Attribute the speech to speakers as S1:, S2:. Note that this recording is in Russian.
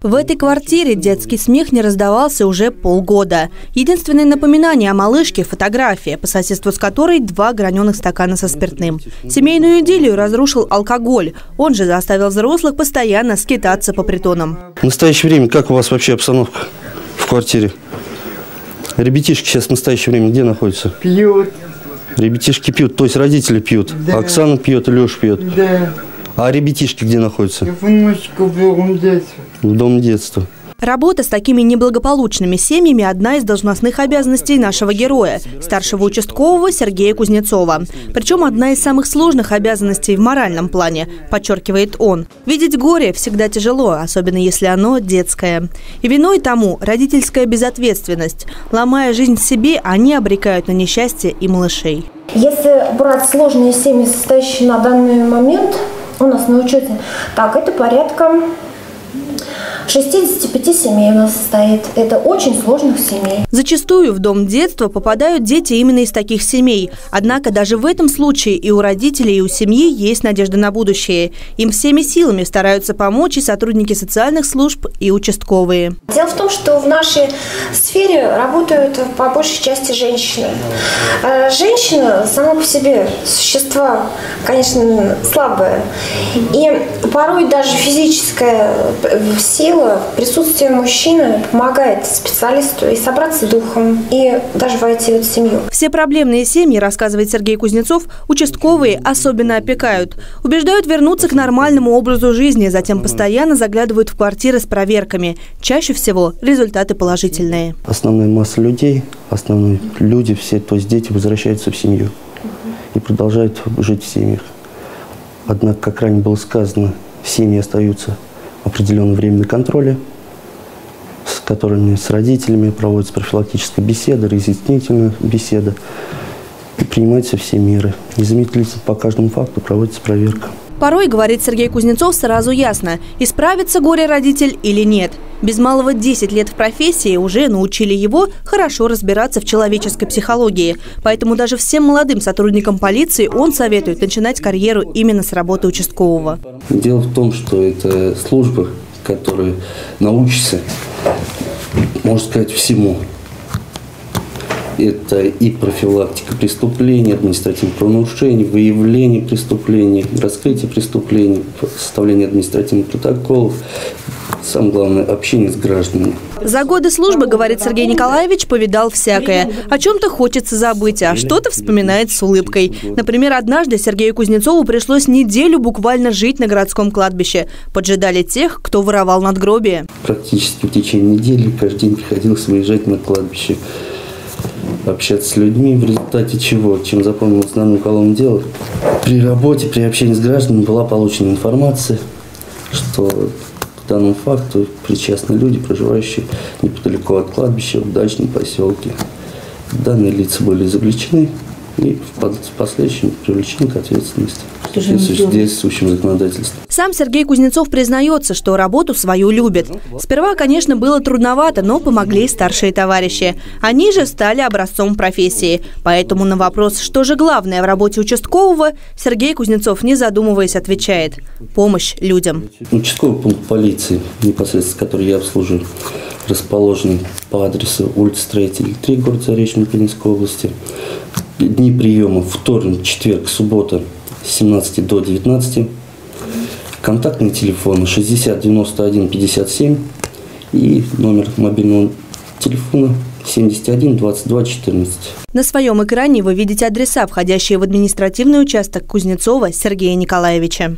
S1: В этой квартире детский смех не раздавался уже полгода. Единственное напоминание о малышке – фотография, по соседству с которой два граненых стакана со спиртным. Семейную идиллию разрушил алкоголь. Он же заставил взрослых постоянно скитаться по притонам.
S2: В настоящее время как у вас вообще обстановка в квартире? Ребятишки сейчас в настоящее время где находятся?
S3: Пьют,
S2: Ребятишки пьют, то есть родители пьют.
S3: Да.
S2: Оксана пьет, Леша пьет.
S3: да,
S2: А ребятишки где находятся?
S3: внучку в другом детстве.
S2: В дом детства.
S1: Работа с такими неблагополучными семьями – одна из должностных обязанностей нашего героя, старшего участкового Сергея Кузнецова. Причем одна из самых сложных обязанностей в моральном плане, подчеркивает он. Видеть горе всегда тяжело, особенно если оно детское. И виной тому родительская безответственность. Ломая жизнь себе, они обрекают на несчастье и малышей.
S4: Если брать сложные семьи, состоящие на данный момент у нас на учете, так, это порядка 65 семей у нас состоит. Это очень сложных семей.
S1: Зачастую в дом детства попадают дети именно из таких семей. Однако даже в этом случае и у родителей, и у семьи есть надежда на будущее. Им всеми силами стараются помочь и сотрудники социальных служб, и участковые.
S4: Дело в том, что в нашей сфере работают по большей части женщины. Э, Женщина сама по себе существо, конечно, слабое. И порой даже физическая э, сила, присутствие мужчины помогает специалисту и собраться духом, и даже войти в эту семью.
S1: Все проблемные семьи, рассказывает Сергей Кузнецов, участковые особенно опекают. Убеждают вернуться к нормальному образу жизни, затем постоянно заглядывают в квартиры с проверками. Чаще всего результаты положительные.
S2: Основная масса людей, основные люди, все, то есть дети, возвращаются в семью и продолжают жить в семьях. Однако, как ранее было сказано, семьи остаются определенное время на контроле, с которыми с родителями проводится профилактическая беседа, разъяснительная беседа, и принимаются все меры. Незамедлительно по каждому факту проводится проверка.
S1: Порой, говорит Сергей Кузнецов, сразу ясно, исправится горе-родитель или нет. Без малого 10 лет в профессии уже научили его хорошо разбираться в человеческой психологии. Поэтому даже всем молодым сотрудникам полиции он советует начинать карьеру именно с работы участкового.
S2: Дело в том, что это служба, которая научится, можно сказать, всему. Это и профилактика преступлений, административных правонарушений, выявление преступлений, раскрытие преступлений, составление административных протоколов, самое главное, общение с гражданами.
S1: За годы службы, говорит Сергей Николаевич, повидал всякое. О чем-то хочется забыть, а что-то вспоминает с улыбкой. Например, однажды Сергею Кузнецову пришлось неделю буквально жить на городском кладбище. Поджидали тех, кто воровал надгробие.
S2: Практически в течение недели каждый день приходилось выезжать на кладбище, общаться с людьми, в результате чего, чем запомнилось данное уголовное дело. При работе, при общении с гражданами была получена информация, что данному факту причастны люди, проживающие неподалеку от кладбища в дачном поселке. Данные лица были изобличены и в последующем привлечены к ответственности с действующим законодательством.
S1: Сам Сергей Кузнецов признается, что работу свою любит. Сперва, конечно, было трудновато, но помогли старшие товарищи. Они же стали образцом профессии. Поэтому на вопрос, что же главное в работе участкового, Сергей Кузнецов, не задумываясь, отвечает – помощь людям.
S2: Участковый пункт полиции, непосредственно который я обслуживаю, расположен по адресу улица Строителей 3, город Заречный, Пензенской области. Дни приема вторник, четверг, суббота с 17 до 19. Контактные телефоны 60 91 57 и номер мобильного телефона 71 22 14.
S1: На своем экране вы видите адреса, входящие в административный участок Кузнецова Сергея Николаевича.